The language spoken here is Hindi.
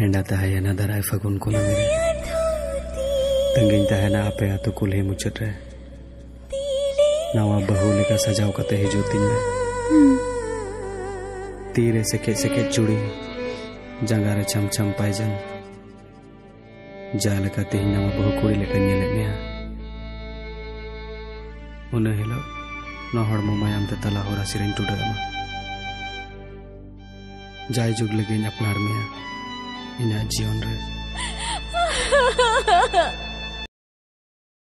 एंड आता है अनादर आए फगुन को ना मेरे। तंगिंगता है ना आपे या तो कुल ही मुचट रहे। नवा बहू लेकर सजाओ कते ही तीन में। तीरे से के से के चुड़ी, जंगारे चम चम छम पाए जन जाल कते ही नवा बहू कुड़ी लेकर नहीं लगने हैं। उन्हें हिलो, ना हर मायाम ते तो तला हो रहा सिरें टूटा जाए जुग लगे अपना आर्मिया in that genre.